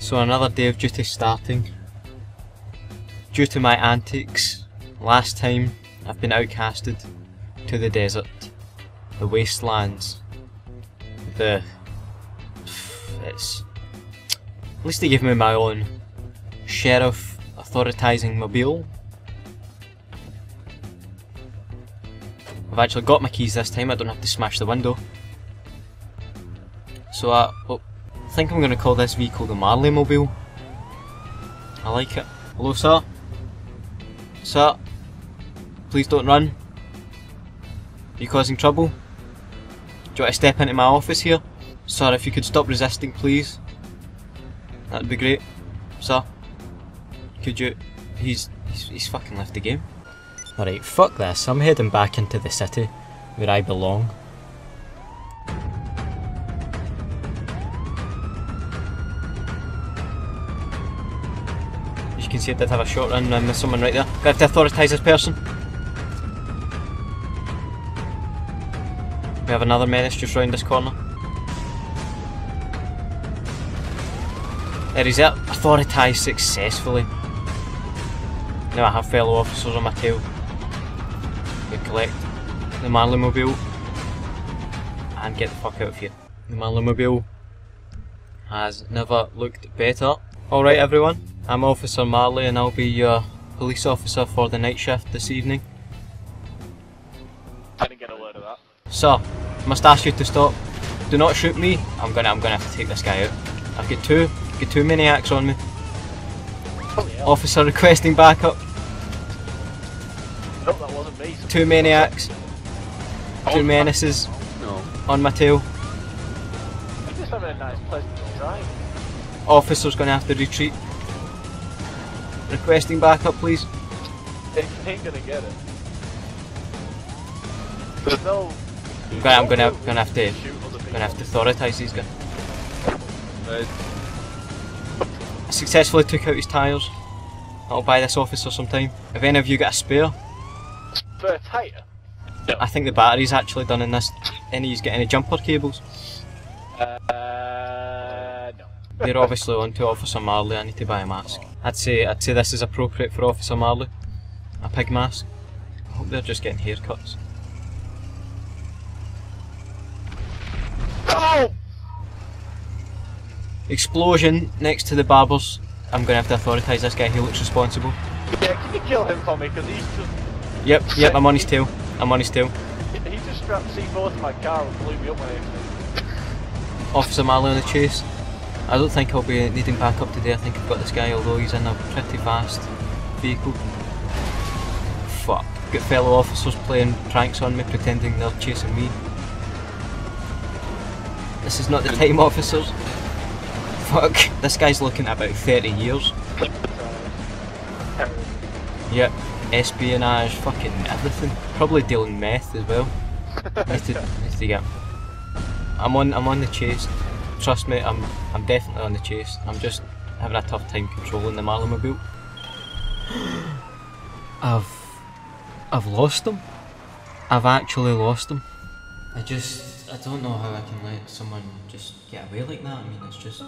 So another day of duty starting. Due to my antics, last time I've been outcasted to the desert, the wastelands, the... it's... At least they give me my own sheriff authoritizing mobile. I've actually got my keys this time, I don't have to smash the window. So I, I think I'm going to call this vehicle the Marley Mobile. I like it. Hello sir? Sir? Please don't run. Are you causing trouble? Do you want to step into my office here? Sir, if you could stop resisting please. That'd be great. Sir? Could you... He's... He's, he's fucking left the game. Alright, fuck this. I'm heading back into the city, where I belong. As you can see I did have a short run um, with someone right there. Got to authorize this person. We have another menace just round this corner. There is it. Authorised successfully. Now I have fellow officers on my tail. We collect the Marley Mobile and get the fuck out of here. The Marley Mobile has never looked better. Alright everyone, I'm Officer Marley and I'll be your police officer for the night shift this evening. Didn't get a load of that. Sir, must ask you to stop. Do not shoot me. I'm gonna I'm gonna have to take this guy out. I've got two got two maniacs on me. Oh yeah. Officer requesting backup. No, that wasn't me. Two maniacs. Oh, Two menaces No. on my tail. I'm just having a nice, pleasant drive. Officer's gonna have to retreat. Requesting backup, please. They ain't gonna get it. There's no. I'm gonna, I'm gonna, gonna have to, gonna have to people. authoritise these guys. I successfully took out his tyres. I'll buy this officer some time. Have any of you got a spare? For a tire? I think the battery's actually done in this. Any of you got any jumper cables? Uh, no. They're obviously on to Officer Marley. I need to buy a mask. I'd say, I'd say this is appropriate for Officer Marley. A pig mask. I hope they're just getting haircuts. Oh! Explosion next to the barbers. I'm gonna have to authoritise this guy. He looks responsible. Yeah, can you kill him for me? Because he's just. Yep, yep. I'm on his tail. I'm on his tail. He just strapped C4 to my car and blew me up when he. Officer Marley on the chase. I don't think I'll be needing backup today. I think I've got this guy, although he's in a pretty fast vehicle. Fuck. Got fellow officers playing pranks on me, pretending they're chasing me. This is not the time, officers. Fuck. This guy's looking at about 30 years. Yep. Espionage, fucking everything. Probably dealing meth as well. need to, need to get. I'm on. I'm on the chase. Trust me, I'm. I'm definitely on the chase. I'm just having a tough time controlling the Marley-mobile. I've. I've lost them. I've actually lost them. I just. I don't know how I can let someone just get away like that. I mean, it's just.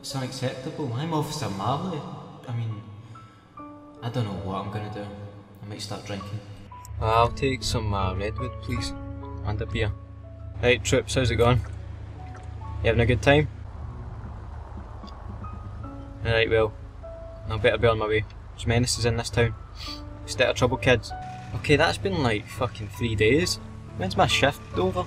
It's unacceptable. I'm Officer Marley. I mean. I don't know what I'm gonna do. I might start drinking. I'll take some uh, redwood, please, and a beer. Right, troops, how's it going? You having a good time? Alright, well, I better be on my way. There's menaces in this town. Stay out of trouble, kids. Okay, that's been like fucking three days. When's my shift over?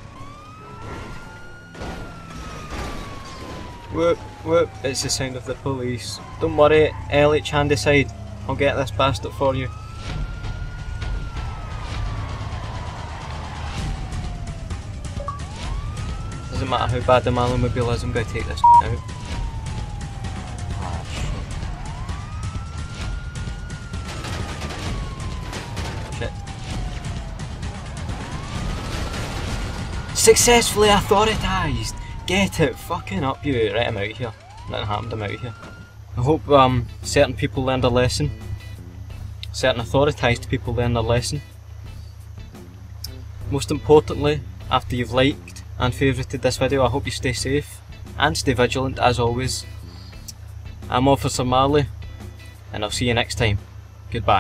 Whoop, whoop, it's the sound of the police. Don't worry, LH hand aside. I'll get this bastard for you. Doesn't matter how bad the Malmobile is, I'm going to take this out. Successfully authoritized! Get it fucking up you! Right, I'm out here. Nothing happened, I'm out here. I hope um, certain people learned a lesson. Certain authoritized people learned a lesson. Most importantly, after you've liked and favourited this video, I hope you stay safe and stay vigilant as always. I'm Officer Marley, and I'll see you next time. Goodbye.